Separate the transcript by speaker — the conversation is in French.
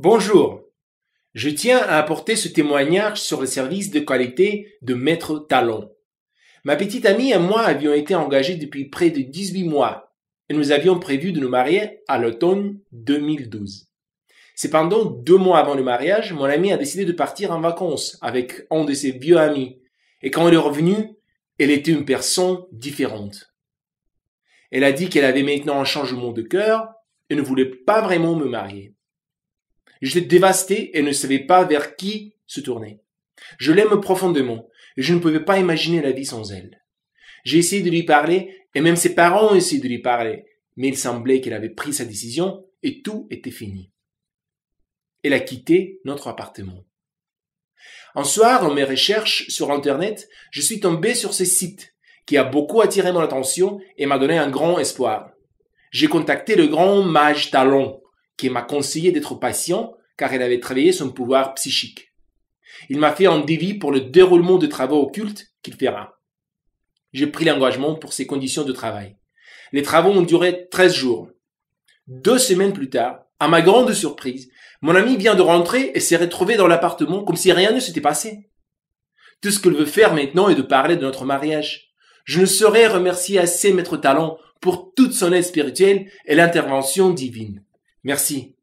Speaker 1: Bonjour. Je tiens à apporter ce témoignage sur le service de qualité de Maître Talon. Ma petite amie et moi avions été engagés depuis près de 18 mois et nous avions prévu de nous marier à l'automne 2012. Cependant, deux mois avant le mariage, mon ami a décidé de partir en vacances avec un de ses vieux amis. Et quand elle est revenue, elle était une personne différente. Elle a dit qu'elle avait maintenant un changement de cœur et ne voulait pas vraiment me marier. J'étais dévasté et ne savais pas vers qui se tourner. Je l'aime profondément et je ne pouvais pas imaginer la vie sans elle. J'ai essayé de lui parler et même ses parents ont essayé de lui parler, mais il semblait qu'elle avait pris sa décision et tout était fini. Elle a quitté notre appartement. Un soir, dans mes recherches sur Internet, je suis tombé sur ce site qui a beaucoup attiré mon attention et m'a donné un grand espoir. J'ai contacté le grand mage Talon, qui m'a conseillé d'être patient car il avait travaillé son pouvoir psychique. Il m'a fait un devis pour le déroulement des travaux occultes qu'il fera. J'ai pris l'engagement pour ces conditions de travail. Les travaux ont duré 13 jours. Deux semaines plus tard, à ma grande surprise, mon ami vient de rentrer et s'est retrouvé dans l'appartement comme si rien ne s'était passé. Tout ce qu'il veut faire maintenant est de parler de notre mariage. Je ne saurais remercier assez Maître Talon pour toute son aide spirituelle et l'intervention divine. Merci.